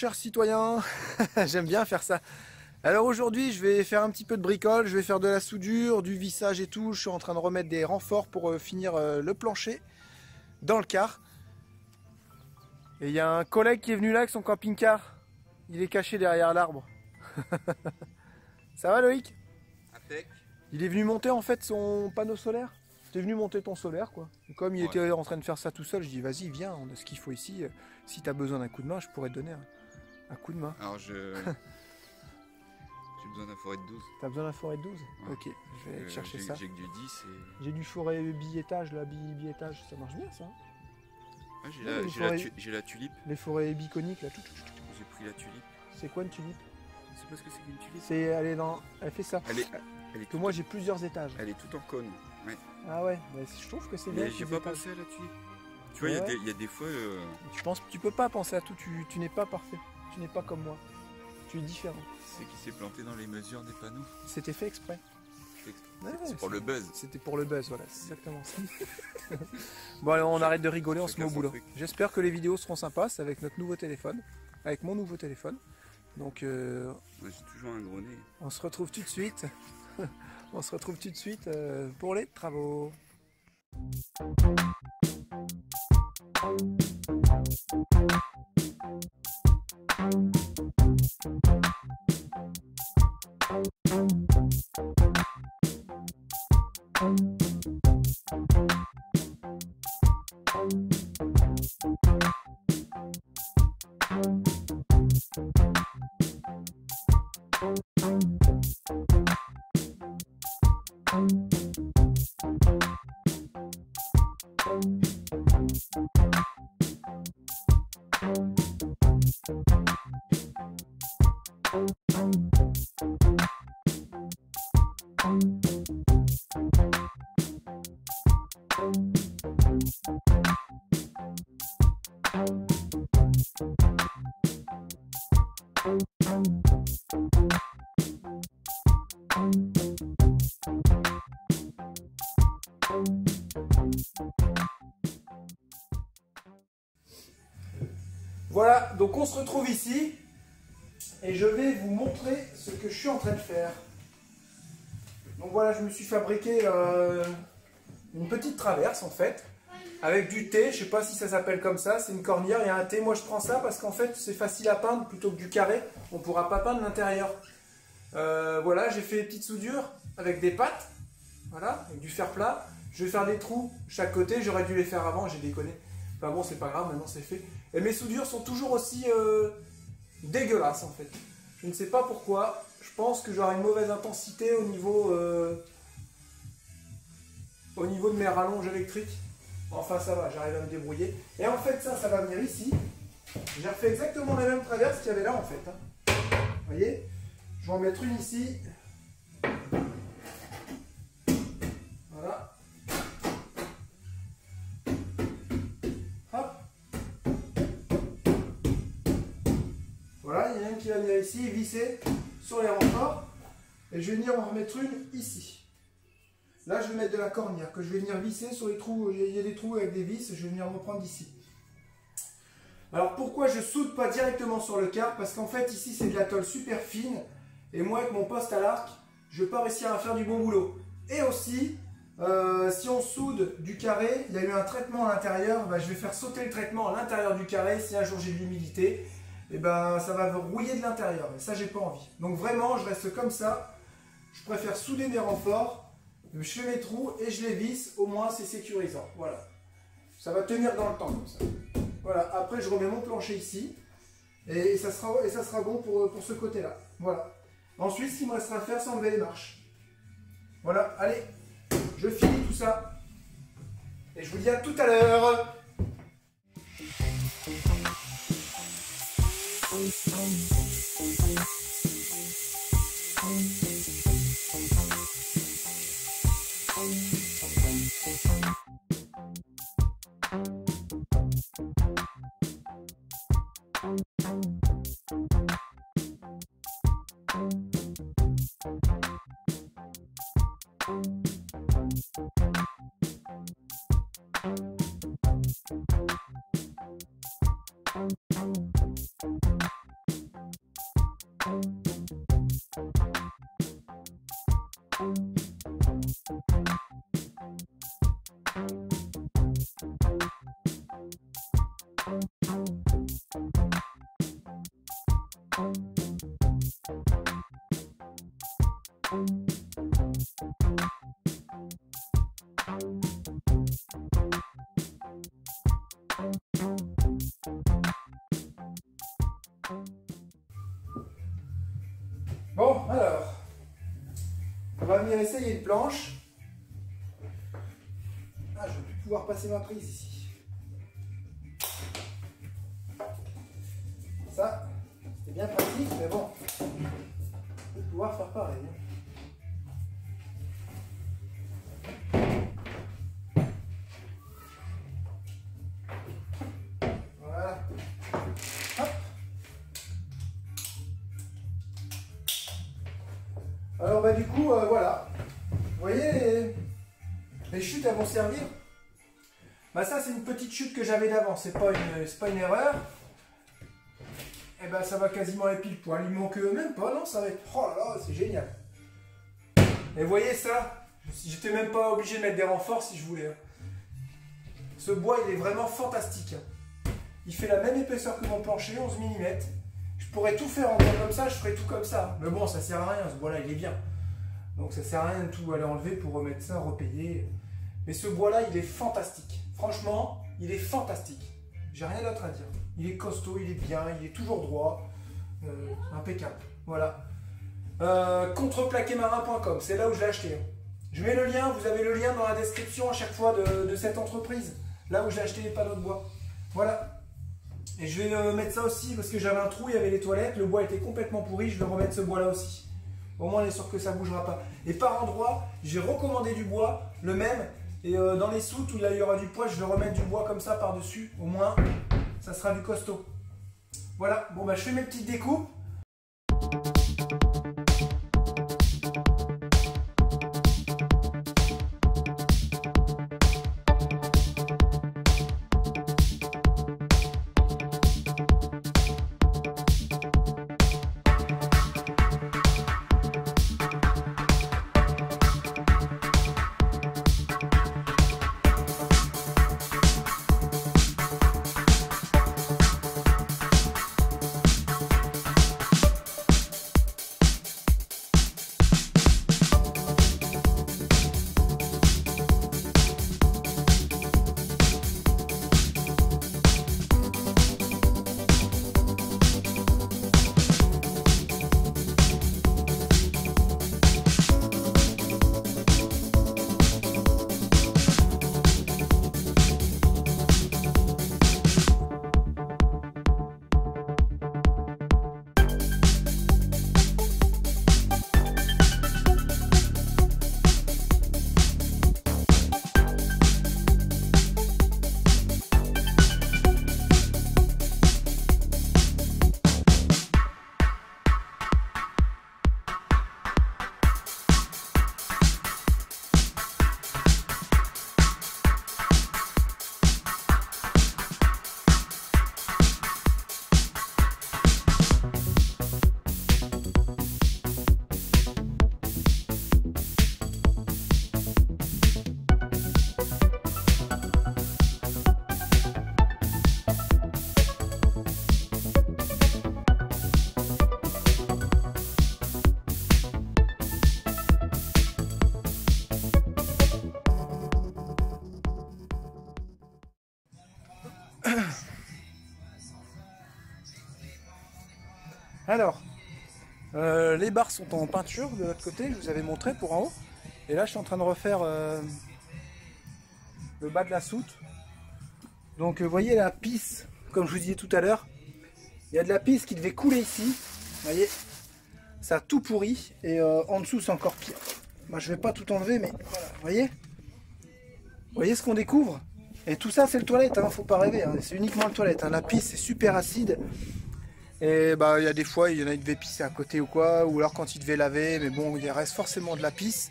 Chers citoyens. J'aime bien faire ça. Alors aujourd'hui, je vais faire un petit peu de bricole, je vais faire de la soudure, du vissage et tout. Je suis en train de remettre des renforts pour euh, finir euh, le plancher dans le car. Et il y a un collègue qui est venu là avec son camping-car. Il est caché derrière l'arbre. ça va Loïc? Il est venu monter en fait son panneau solaire? T'es venu monter ton solaire quoi. Et comme il était en train de faire ça tout seul, je dis vas-y viens, on a ce qu'il faut ici. Si t'as besoin d'un coup de main, je pourrais te donner un, coup de main. Alors je... J'ai besoin d'un forêt de 12. T'as besoin d'un forêt de 12 Ok, je vais chercher ça. J'ai que du 10 et... J'ai du forêt bi-étage là, bi-étage, ça marche bien ça. Hein. Ah, j'ai la, la, tulipe. Les forêts biconiques là. J'ai pris la tulipe. C'est quoi une tulipe? C'est parce que c'est qu'une tulipe. C'est elle est dans, elle fait ça. Elle est, elle que moi j'ai plusieurs étages. Elle est toute en cône. Ouais. Ah ouais, mais je trouve que c'est bien. j'ai pas pensé à la tulipe. Tu vois, il y, a des fois. Euh, tu penses, tu peux pas penser à tout. Tu, tu n'es pas parfait. Tu n'es pas comme moi. Tu es différent. C'est qui s'est planté dans les mesures des panneaux. C'était fait exprès. c'est pour le buzz. C'était pour le buzz, voilà, c'est exactement ça. bon, alors on arrête de rigoler, on se met au boulot. J'espère que les vidéos seront sympas, c'est avec notre nouveau téléphone, avec mon nouveau téléphone. Donc, euh, j'ai toujours un gros nez. On se retrouve tout de suite. on se retrouve tout de suite euh, pour les travaux. Voilà, donc on se retrouve ici et je vais vous montrer ce que je suis en train de faire. Donc voilà, je me suis fabriqué euh, une petite traverse en fait, avec du thé, je sais pas si ça s'appelle comme ça, c'est une cornière, a un thé, moi je prends ça parce qu'en fait c'est facile à peindre plutôt que du carré, on ne pourra pas peindre l'intérieur. Euh, voilà, j'ai fait des petites soudures avec des pattes, voilà, avec du fer plat. Je vais faire des trous chaque côté, j'aurais dû les faire avant, j'ai déconné. Enfin bon, c'est pas grave, maintenant c'est fait. Et mes soudures sont toujours aussi euh, dégueulasses en fait. Je ne sais pas pourquoi. Je pense que j'aurai une mauvaise intensité au niveau, euh, au niveau de mes rallonges électriques. Enfin ça va, j'arrive à me débrouiller. Et en fait ça, ça va venir ici. J'ai refait exactement la même traverse qu'il y avait là en fait. Vous voyez? Je vais en mettre une ici. Qui va venir ici, visser sur les renforts. Et je vais venir en remettre une ici. Là, je vais mettre de la cornière que je vais venir visser sur les trous. Il y a des trous avec des vis, je vais venir me prendre ici. Alors pourquoi je soude pas directement sur le car? Parce qu'en fait ici c'est de la tôle super fine et moi avec mon poste à l'arc, je ne vais pas réussir à faire du bon boulot. Et aussi, euh, si on soude du carré, il y a eu un traitement à l'intérieur, bah, je vais faire sauter le traitement à l'intérieur du carré si un jour j'ai de l'humidité, et ben ça va rouiller de l'intérieur et ça j'ai pas envie. Donc vraiment je reste comme ça, je préfère souder mes renforts je fais mes trous et je les visse, au moins c'est sécurisant. Voilà. Ça va tenir dans le temps comme ça. Voilà, après je remets mon plancher ici. Et, ça, sera, et ça sera bon pour, pour ce côté-là. Voilà. Ensuite, ce qu'il me restera à faire, c'est enlever les marches. Voilà, allez, je finis tout ça. Et je vous dis à tout à l'heure. Música Bon, alors, on va venir essayer une planche. Ah, je vais plus pouvoir passer ma prise ici. Alors bah du coup, euh, voilà. Vous voyez, les, chutes, elles vont servir. Bah ça, c'est une petite chute que j'avais d'avant. C'est pas une, pas une erreur. Et ben ça va quasiment les pile poil. Il manque même pas, non Ça va être. Oh là là, c'est génial. Et vous voyez ça J'étais même pas obligé de mettre des renforts si je voulais. hein. Ce bois, il est vraiment fantastique. hein. Il fait la même épaisseur que mon plancher, 11 mm. Pourrais tout faire en bois comme ça, je ferais tout comme ça. Mais bon, ça sert à rien, ce bois-là, il est bien. Donc ça sert à rien de tout aller enlever pour remettre ça, repayer. Mais ce bois-là, il est fantastique. Franchement, il est fantastique. J'ai rien d'autre à dire. Il est costaud, il est bien, il est toujours droit. Euh, impeccable. Voilà. Euh, contreplaquémarin.com, c'est là où je l'ai acheté. Je mets le lien, vous avez le lien dans la description à chaque fois de, de cette entreprise. Là où j'ai acheté les panneaux de bois. Voilà. Et je vais euh, mettre ça aussi parce que j'avais un trou, il y avait les toilettes, le bois était complètement pourri, je vais remettre ce bois là aussi. Au moins on est sûr que ça bougera pas. Et par endroit, j'ai recommandé du bois, le même, et euh, dans les soutes où il y aura du poids, je vais remettre du bois comme ça par-dessus. Au moins, ça sera du costaud. Voilà, bon bah je fais mes petites découpes. Alors, euh, les barres sont en peinture de l'autre côté, je vous avais montré pour en haut. Et là, je suis en train de refaire euh, le bas de la soute. Donc, euh, vous voyez la pisse, comme je vous disais tout à l'heure, il y a de la pisse qui devait couler ici. Vous voyez, ça a tout pourri. Et euh, en dessous, c'est encore pire. Moi, je vais pas tout enlever, mais vous voyez Vous voyez ce qu'on découvre? Et tout ça, c'est le toilette, hein, faut pas rêver. hein, C'est uniquement le toilette. hein. La pisse, c'est super acide. Et bah il y a des fois, il y en a qui devaient pisser à côté ou quoi, ou alors quand ils devaient laver, mais bon, il reste forcément de la pisse.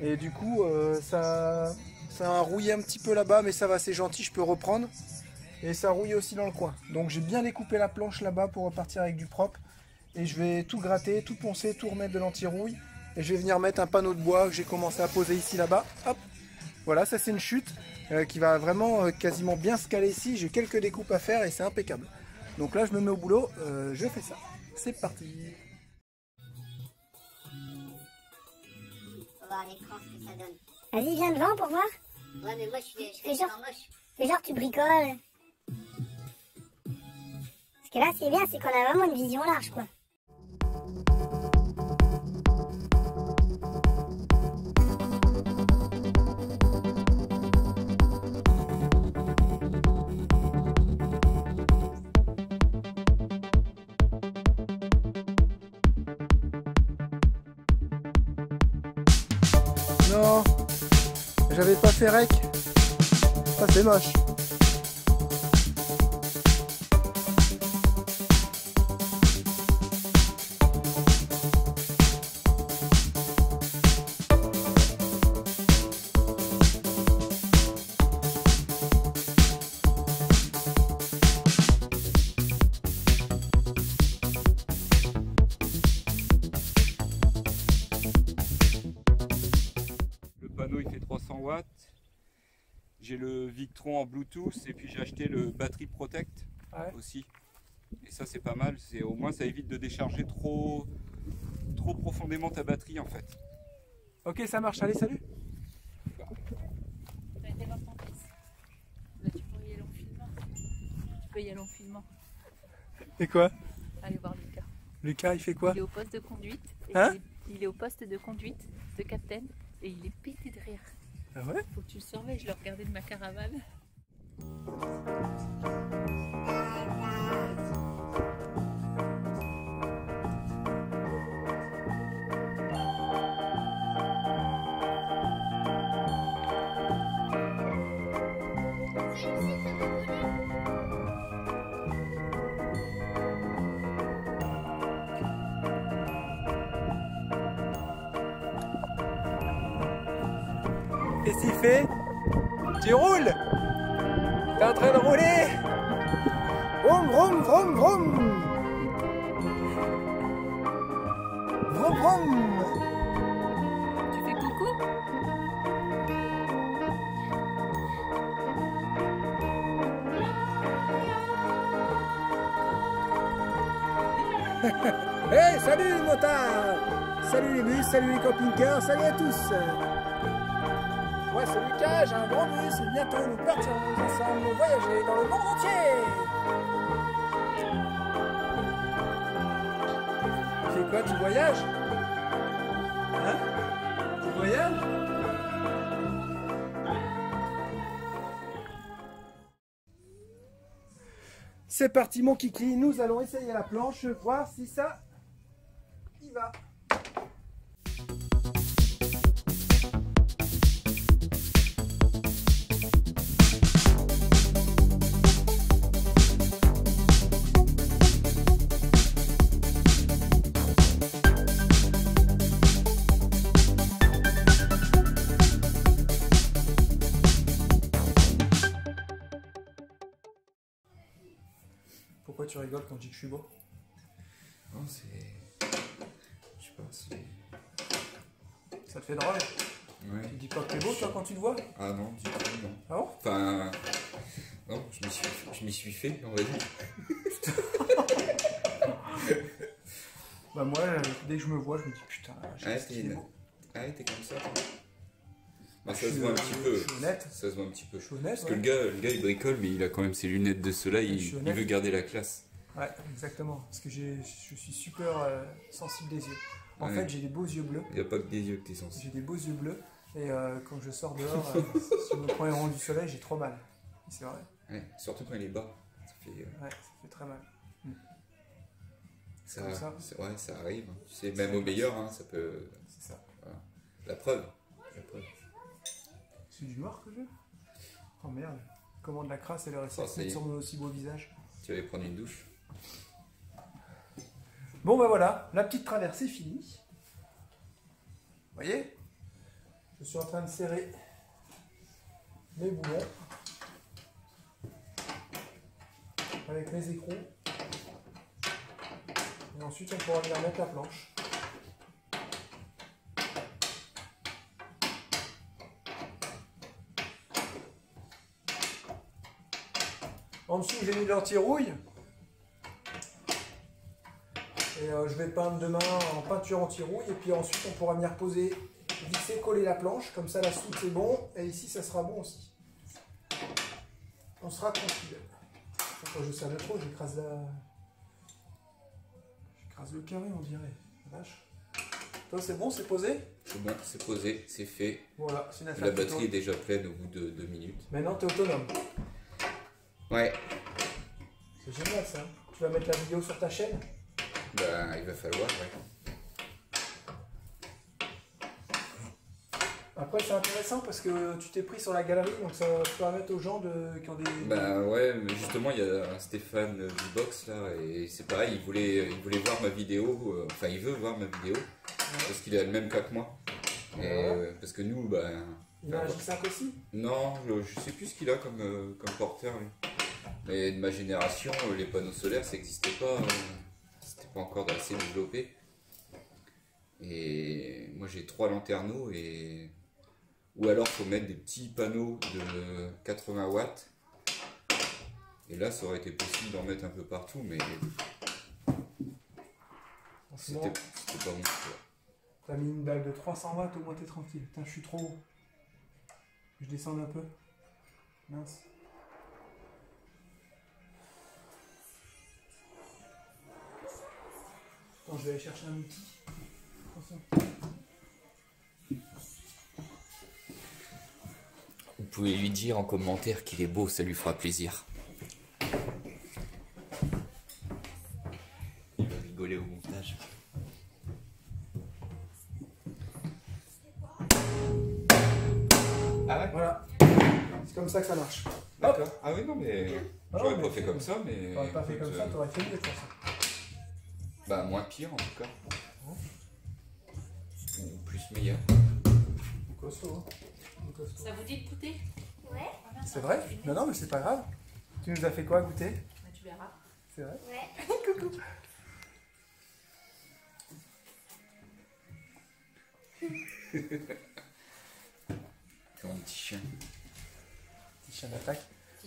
Et du coup, euh, ça, ça a rouillé un petit peu là-bas, mais ça va, c'est gentil, je peux reprendre. Et ça rouille aussi dans le coin. Donc j'ai bien découpé la planche là-bas pour repartir avec du propre. Et je vais tout gratter, tout poncer, tout remettre de l'anti-rouille. Et je vais venir mettre un panneau de bois que j'ai commencé à poser ici là-bas. Hop Voilà, ça c'est une chute euh, qui va vraiment euh, quasiment bien se caler ici. J'ai quelques découpes à faire et c'est impeccable. Donc là, je me mets au boulot, euh, je fais ça. C'est parti. On va voir à l'écran ce que ça donne. Vas-y, viens devant pour voir. Ouais, mais moi je suis, je Fais genre- en moche. Fais genre tu bricoles. Parce que là, c'est bien, c'est qu'on a vraiment une vision large, quoi. J'avais pas fait rec. Ça c'est moche. Aussi. Et ça c'est pas mal. C'est au moins ça évite de décharger trop trop profondément ta batterie en fait. Ok, ça marche. Allez, salut. T'as été voir ton fils Là, tu peux y aller en filmant. Tu peux y aller en filmant. Et quoi? Allez voir Lucas. Lucas, il fait quoi? Il est au poste de conduite. et Hein? il, est, il est au poste de conduite de capitaine et il est pété de rire. Ah ouais? Faut que tu le surveilles. Je le regardais de ma caravane. Qu'est-ce qu'il fait Tu roules. T'es en train de rouler. Vroom, vroom, vroom, vroom. Vroom, vroom. Tu fais coucou? Hey, salut les motards Salut les bus, salut les camping-cars, salut à tous Moi c'est Lucas, j'ai un grand bus et bientôt nous partirons ensemble voyager dans le monde entier. Fais quoi, tu voyages? Hein? Tu voyages? C'est parti mon kiki, nous allons essayer la planche, voir si ça y va. Suis beau Non c'est. Je sais pas, c'est. Ça te fait drôle Ouais. Tu dis pas que t'es beau toi quand tu te vois Ah non, du coup non. Ah bon Enfin. Non, je m'y suis, je m'y suis fait, on va dire. Bah moi, dès que je me vois, je me dis putain, j'ai est t'es- beau. Ah t'es comme ça toi Bah, ça Je se voit un petit peu. Je. Ça se voit un petit peu. Je honnête, Parce que ouais. le gars, le gars il bricole, mais il a quand même ses lunettes de soleil, Je il, veut garder la classe. Ouais, exactement. Parce que je suis super euh, sensible des yeux. En Ouais. fait, j'ai des beaux yeux bleus. Il n'y a pas que des yeux que t'es sensible. J'ai des beaux yeux bleus. Et euh, quand je sors dehors, euh, me prends les rayons du soleil, j'ai trop mal. C'est vrai. Ouais, surtout quand il est bas. Ça fait. Ouais, ça fait très mal. ça, Comme ça. c'est- ouais, ça arrive. hein. C'est même au meilleur, hein, ça peut. C'est ça. La preuve. La preuve. C'est du noir que j'ai Oh merde. Comment de la crasse et le reste Oh, ça sur mon aussi beau visage. Tu vas aller prendre une douche. Bon bah voilà, la petite traversée finie. Vous voyez? Je suis en train de serrer mes boulons avec mes écrous. Et ensuite on pourra venir mettre la planche. En dessous j'ai mis l'anti-rouille. Et euh, je vais peindre demain en peinture anti-rouille. Et puis ensuite, on pourra venir poser, visser, coller la planche. Comme ça, la soute, c'est bon. Et ici, ça sera bon aussi. On sera tranquille. Que je serre trop, j'écrase la, Rase le carré, on dirait. Vache. Toi, c'est bon, c'est posé? C'est bon, c'est posé, c'est fait. Voilà, c'est une affaire La batterie est déjà pleine au bout de deux minutes. Maintenant, t'es autonome. Ouais, C'est génial ça. Tu vas mettre la vidéo sur ta chaîne? Bah il va falloir, ouais. Après, c'est intéressant parce que tu t'es pris sur la galerie, donc ça va permettre aux gens de... qui ont des. Bah ouais, mais justement il y a un Stéphane du box là et c'est pareil, il voulait, il voulait voir ma vidéo, euh, enfin il veut voir ma vidéo parce qu'il a le même cas que moi. Et, euh, parce que nous, bah Il a un J5 aussi non, je, je sais plus ce qu'il a comme, euh, comme porteur lui. Mais de ma génération, les panneaux solaires ça n'existait pas, pas encore assez développé. Et moi j'ai trois lanterneaux et ou alors faut mettre des petits panneaux de 80 watts. Et là ça aurait été possible d'en mettre un peu partout, mais c'était pas bon. t'as mis une balle de 300 watts, au moins t'es tranquille. Putain, je suis trop haut. Je descends un peu. Mince. Attends, je vais aller chercher un outil. Vous pouvez lui dire en commentaire qu'il est beau, ça lui fera plaisir. Il va rigoler au montage. Ah ouais? Voilà. C'est comme ça que ça marche. D'accord. Ah oui, non, mais. Ah J'aurais pas fait comme ça, mais. T'aurais pas fait comme ça, t'aurais fait mieux toute façon. Bah, moins pire en tout cas. Ou plus meilleur. Costaud, hein. Costaud. Ça vous dit de goûter? Ouais. C'est vrai? Non, non, mais c'est pas grave. Tu nous as fait quoi goûter? Bah, Tu verras. C'est vrai? Ouais. Comme un petit chien. Petit chien d'attaque.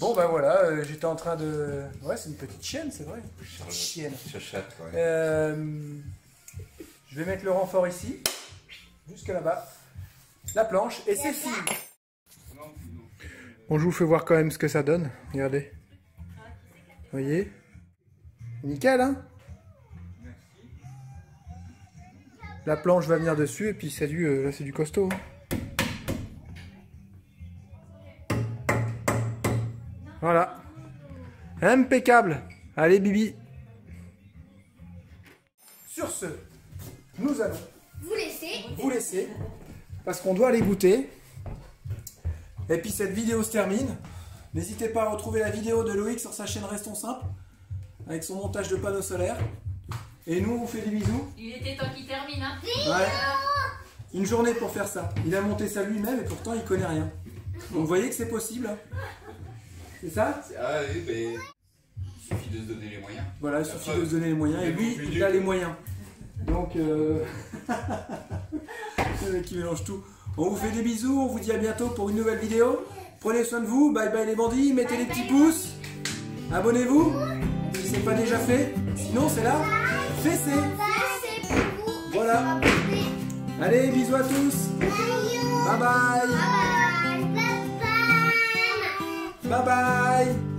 Bon, bah voilà, euh, j'étais en train de. Ouais, c'est une petite chienne, c'est vrai. Petite chienne. Chachate, ouais. Euh, je vais mettre le renfort ici, jusque là-bas. La planche, et c'est fini. Bon, je vous fais voir quand même ce que ça donne. Regardez. Vous voyez Nickel, hein La planche va venir dessus, et puis c'est du, euh, là, c'est du costaud. hein. Voilà. Impeccable. Allez, Bibi. Sur ce, nous allons Vous laissez. vous laisser parce qu'on doit aller goûter. Et puis cette vidéo se termine. N'hésitez pas à retrouver la vidéo de Loïc sur sa chaîne Restons Simple avec son montage de panneaux solaires. Et nous, on vous fait des bisous. Il était temps qu'il termine, hein Ouais. Une journée pour faire ça. Il a monté ça lui-même et pourtant il connaît rien. Donc vous voyez que c'est possible. C'est ça Ah oui, mais. Il suffit de se donner les moyens. Voilà, il suffit de se donner les moyens. Et lui, il a les moyens. Donc, euh... le qui mélange tout. On vous fait des bisous, on vous dit à bientôt pour une nouvelle vidéo. Prenez soin de vous, bye bye les bandits, mettez les petits pouces. Abonnez-vous, si c'est pas déjà fait. Sinon, c'est là. Fessez. Voilà. Allez, bisous à tous. Bye bye. Bye bye.